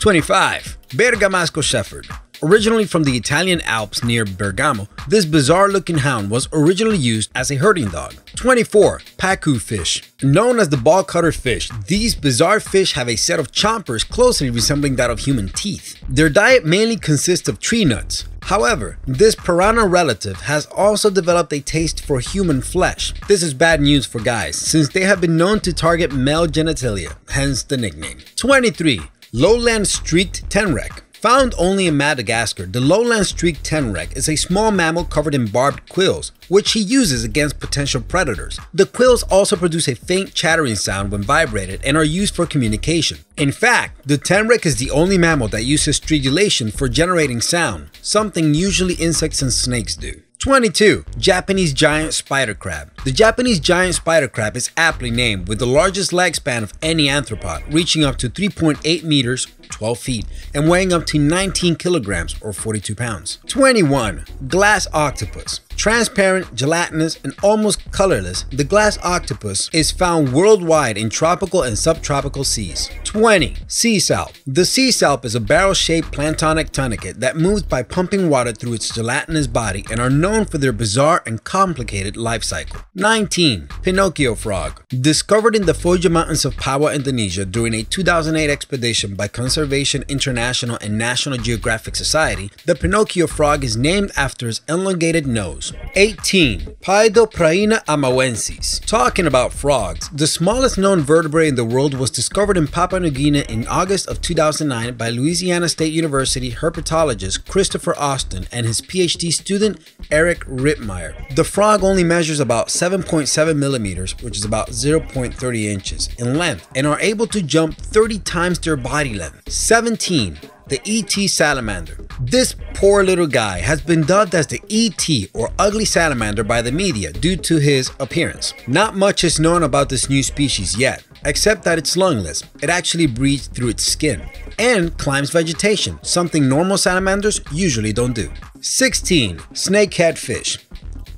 25. Bergamasco Shepherd. Originally from the Italian Alps near Bergamo, this bizarre looking hound was originally used as a herding dog. 24. Pacu fish. Known as the ball cutter fish, these bizarre fish have a set of chompers closely resembling that of human teeth. Their diet mainly consists of tree nuts. However, this piranha relative has also developed a taste for human flesh. This is bad news for guys, since they have been known to target male genitalia, hence the nickname. 23. Lowland Streaked Tenrec. Found only in Madagascar, the lowland streaked tenrec is a small mammal covered in barbed quills, which he uses against potential predators. The quills also produce a faint chattering sound when vibrated and are used for communication. In fact, the tenrec is the only mammal that uses stridulation for generating sound, something usually insects and snakes do. 22. Japanese Giant Spider Crab. The Japanese giant spider crab is aptly named with the largest leg span of any arthropod, reaching up to 3.8 meters 12 feet, and weighing up to 19 kilograms or 42 pounds. 21. Glass octopus. Transparent, gelatinous, and almost colorless, the glass octopus is found worldwide in tropical and subtropical seas. 20. Sea salp. The sea salp is a barrel-shaped planktonic tunicate that moves by pumping water through its gelatinous body and are known for their bizarre and complicated life cycle. 19. Pinocchio frog. Discovered in the Foja Mountains of Papua, Indonesia during a 2008 expedition by Conservation International and National Geographic Society, the Pinocchio frog is named after his elongated nose. 18. Paedophryne amauensis. Talking about frogs, the smallest known vertebrate in the world was discovered in Papua New Guinea in August of 2009 by Louisiana State University herpetologist Christopher Austin and his PhD student Eric Rittmeyer. The frog only measures about 7.7 millimeters, which is about 0.30 inches, in length and are able to jump 30 times their body length. 17 the ET salamander. This poor little guy has been dubbed as the ET or ugly salamander by the media due to his appearance. Not much is known about this new species yet, except that it's lungless. It actually breathes through its skin and climbs vegetation, something normal salamanders usually don't do. 16. Snakehead fish.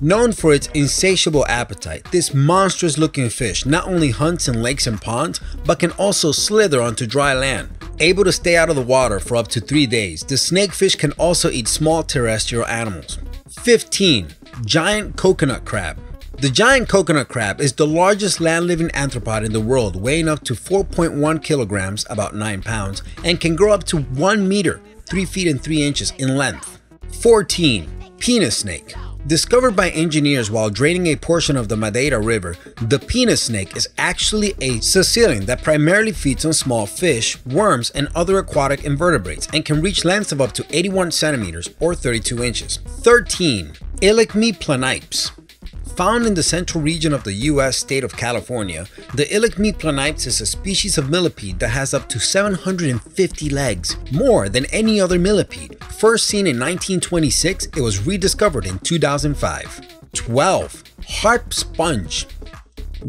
Known for its insatiable appetite, this monstrous looking fish not only hunts in lakes and ponds, but can also slither onto dry land. Able to stay out of the water for up to 3 days, the snakefish can also eat small terrestrial animals. 15. Giant Coconut Crab the giant coconut crab is the largest land-living arthropod in the world, weighing up to 4.1 kilograms, about 9 pounds, and can grow up to 1 meter, 3 feet and 3 inches in length. 14. Penis snake. Discovered by engineers while draining a portion of the Madeira River, the penis snake is actually a caecilian that primarily feeds on small fish, worms, and other aquatic invertebrates and can reach lengths of up to 81 centimeters or 32 inches. 13. Illacme plenipes. Found in the central region of the US state of California, the Illacme plenipes is a species of millipede that has up to 750 legs, more than any other millipede. First seen in 1926, it was rediscovered in 2005. 12. Harp sponge.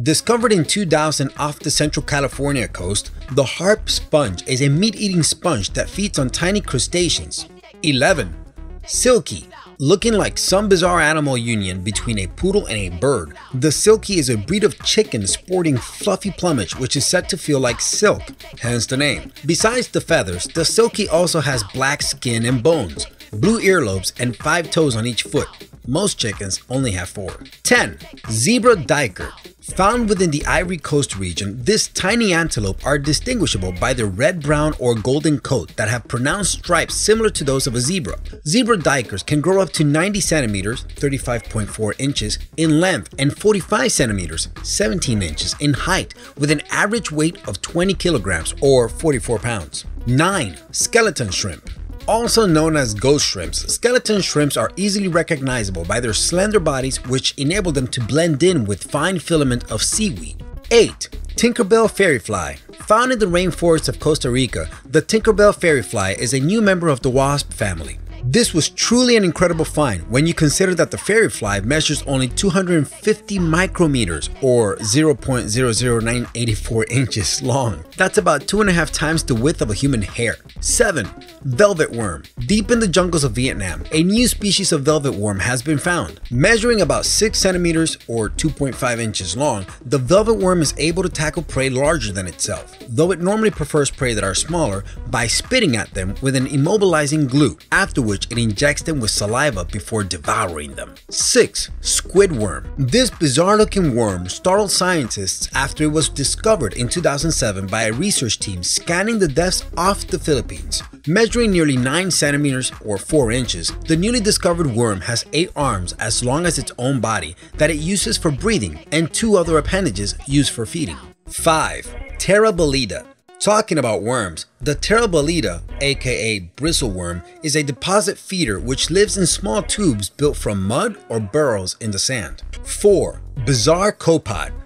Discovered in 2000 off the central California coast, the harp sponge is a meat-eating sponge that feeds on tiny crustaceans. 11. Silkie. Looking like some bizarre animal union between a poodle and a bird, the Silkie is a breed of chicken sporting fluffy plumage which is said to feel like silk, hence the name. Besides the feathers, the Silkie also has black skin and bones, blue earlobes, and five toes on each foot. Most chickens only have four. 10. Zebra duiker. Found within the Ivory Coast region, this tiny antelope are distinguishable by their red-brown or golden coat that have pronounced stripes similar to those of a zebra. Zebra duikers can grow up to 90 centimeters, 35.4 inches in length and 45 centimeters, 17 inches in height with an average weight of 20 kilograms or 44 pounds. 9. Skeleton shrimp. Also known as ghost shrimps, skeleton shrimps are easily recognizable by their slender bodies which enable them to blend in with fine filament of seaweed. 8. Tinkerbell fairyfly. Found in the rainforests of Costa Rica, the Tinkerbell fairyfly is a new member of the wasp family. This was truly an incredible find when you consider that the fairy fly measures only 250 micrometers or 0.00984 inches long. That's about two and a half times the width of a human hair. 7. Velvet worm. Deep in the jungles of Vietnam, a new species of velvet worm has been found. Measuring about 6 centimeters or 2.5 inches long, the velvet worm is able to tackle prey larger than itself, though it normally prefers prey that are smaller by spitting at them with an immobilizing glue, after which it injects them with saliva before devouring them. 6. Squid worm. This bizarre looking worm startled scientists after it was discovered in 2007 by a research team scanning the depths off the Philippines. Measuring nearly 9 centimeters or 4 inches, the newly discovered worm has 8 arms as long as its own body that it uses for breathing and 2 other appendages used for feeding. 5. Terebellida Talking about worms, the Terebellida, aka bristleworm, is a deposit feeder which lives in small tubes built from mud or burrows in the sand. 4. Bizarre copepod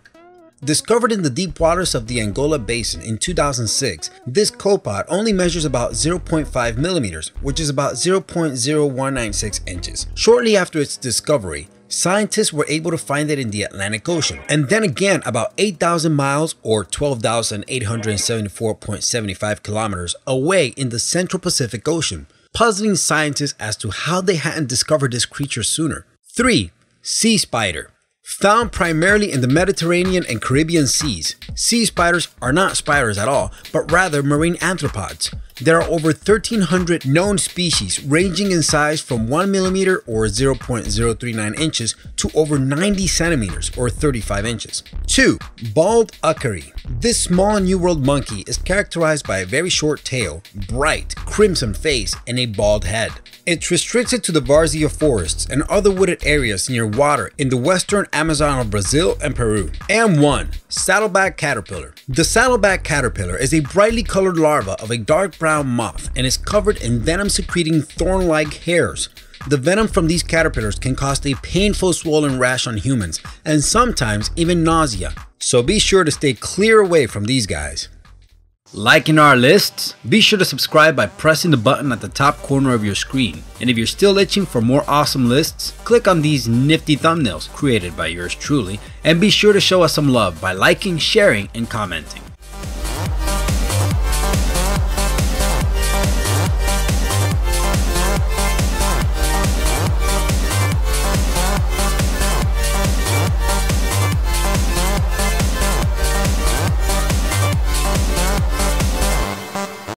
Discovered in the deep waters of the Angola Basin in 2006, this copepod only measures about 0.5 millimeters, which is about 0.0196 inches. Shortly after its discovery, scientists were able to find it in the Atlantic Ocean, and then again about 8,000 miles or 12,874.75 kilometers away in the Central Pacific Ocean, puzzling scientists as to how they hadn't discovered this creature sooner. 3. Sea Spider Found primarily in the Mediterranean and Caribbean seas, sea spiders are not spiders at all, but rather marine arthropods. There are over 1,300 known species ranging in size from 1mm or 0.039 inches to over 90 centimeters or 35 inches. 2. Bald uakari. This small New World monkey is characterized by a very short tail, bright, crimson face, and a bald head. It's restricted to the Varzea forests and other wooded areas near water in the western Amazon of Brazil and Peru. And 1. Saddleback Caterpillar. The saddleback caterpillar is a brightly colored larva of a dark brown moth and is covered in venom-secreting thorn-like hairs. The venom from these caterpillars can cause a painful swollen rash on humans and sometimes even nausea. So be sure to stay clear away from these guys. Liking our lists? Be sure to subscribe by pressing the button at the top corner of your screen. And if you're still itching for more awesome lists, click on these nifty thumbnails created by yours truly, and be sure to show us some love by liking, sharing, and commenting.